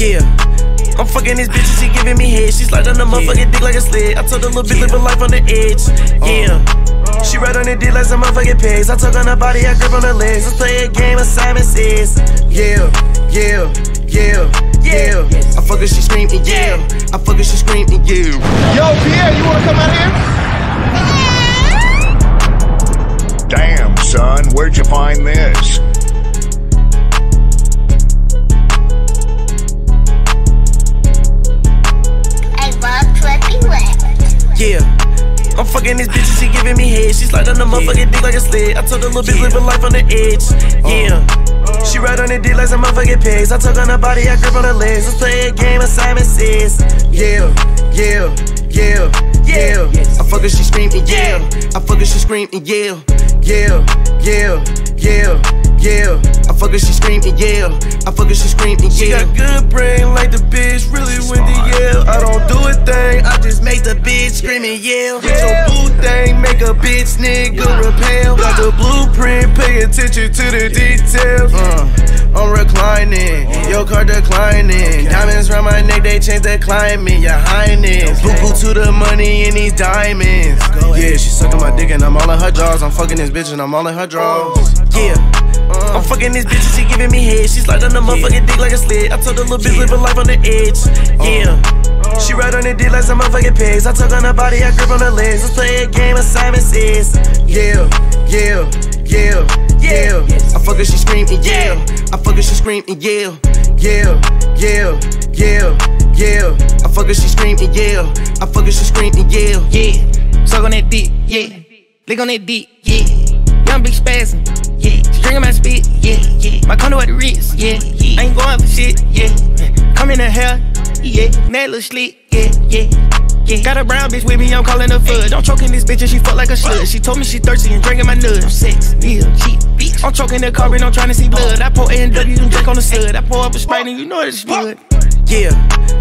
Yeah. I'm fucking this bitch and she giving me head. She slide on the motherfucking dick like a sled. I told her little bitch live a life on the edge. Uh. Yeah. She ride on the dick like some motherfucking pigs. I tuck on her body, I grip on her legs. Let's play a game of Simon Says. Yeah, yeah, yeah, yeah. I fuck her, she screaming, yeah. I fuck her, she screaming, yeah. Yo, Pierre, you wanna come out here? Damn, son, where'd you find this? Fucking this bitch and she giving me head. She slide on the motherfucking dick like a sled. I told her little bitch live a life on the edge. Yeah. She ride on the dick like some motherfucking pigs. I tuck on her body, I grip on her legs. Let's play a game of Simon Says. Yeah, yeah, yeah, yeah. I fuck her, she screaming, yeah. I fuck her, she screaming, yeah. Yeah, yeah, yeah, yeah. I fuck her, she screaming, yeah. I fuck her, she screaming, yeah. She got good brain like the bitch really went to Yale. I don't do a thing, I just make the bitch screaming, yeah. Get your boo thing, make a bitch nigga repel. Got the blueprint, pay attention to the details. Uh, your car declining. Diamonds around my neck, they change the climate, your highness. Boo boo to the money in these diamonds. Yeah, she sucking my dick and I'm all in her drawers. I'm fucking this bitch and I'm all in her drawers. Yeah. Uh. I'm fucking this bitch and she giving me head. She slide on the motherfucking dick like a sled. I told her little bitch live a life on the edge. Uh. Yeah. Uh. She ride on the dick like some motherfucking pigs. I tuck on her body, I grip on her legs. Let's play a game of Simon Says. Yeah, yeah, yeah, yeah. I fuck her, she screaming, yeah. I fuck her, she screaming, yeah. Yeah, yeah, yeah, yeah. I fuck her, she screaming, yeah. I fuck her, she screaming, yeah. Yeah, suck on that dick, yeah. Lick on that dick, yeah. Young big spasm, yeah. String on my spit, yeah, yeah. My condo at the Ritz, yeah, yeah. I ain't going for shit, yeah. Come in the hell, yeah. That little slick, yeah, yeah. Yeah. Got a brown bitch with me, I'm calling her fudge. I'm choking this bitch and she fuck like a slut. She told me she thirsty and drinking my nuts. I'm sex, yeah, cheap, bitch. I'm choking the car and I'm trying to see blood. I pour A&W and drink on the stud. I pour up a Sprite and you know it's blood. Yeah.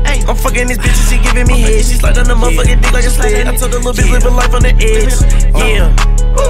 Ay, I'm fucking this bitch and she giving me head. She slide on the motherfucking dick like a sled. I told her little bitch live a life on the edge. Yeah.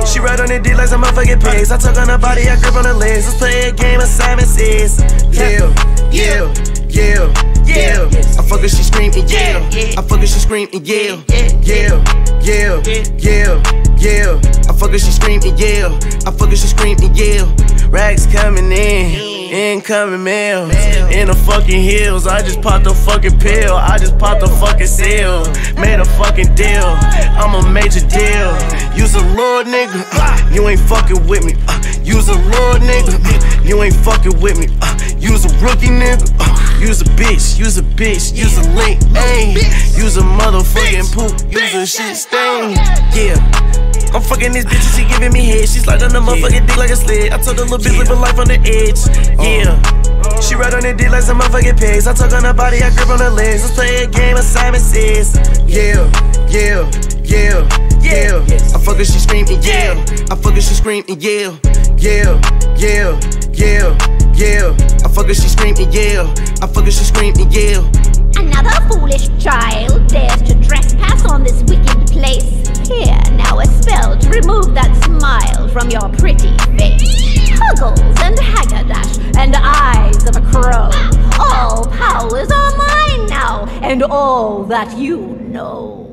She ride on the dick like some motherfucking pigs. I tuck on her body, I grip on her legs. Let's play a game of Simon Says. Yeah, yeah, yeah, yeah. I fuck her, she screaming, yeah. I fuck her, she screaming, yeah. Yeah, yeah, yeah, yeah. I fuck her, she screaming, yeah. I fuck her, she screaming, yeah. Rags coming in. Incoming mail in the fucking hills. I just popped a fucking pill. I just popped a fucking seal. Made a fucking deal. I'm a major deal. You's a lord nigga. uh, you ain't fucking with me. Uh, you's a lord nigga. uh, you ain't fucking with me. You's a rookie nigga. Uh, you's a bitch. You's a bitch. You's a link. Ayy. You's a motherfucking poop. You's a shit stain. Yeah. I'm fucking this bitch and she giving me head. She slide on the motherfucking dick like a sled. I told her little bitch live a life on the edge. Yeah. She ride on the dick like some motherfucking pigs. I tuck on her body, I grip on her legs. Let's play a game of Simon Says. Yeah, yeah, yeah, yeah. I fuck her, she screaming, yeah. I fuck her, she screaming, yeah. Yeah, yeah, yeah, yeah. I fuck her, she screaming, yeah. I fuck her, she screaming, yeah. Another foolish child dares to trespass on this wicked place. Here, now a spell to remove that smile from your pretty face. Huggles and haggardash and eyes of a crow. All powers are mine now, and all that you know.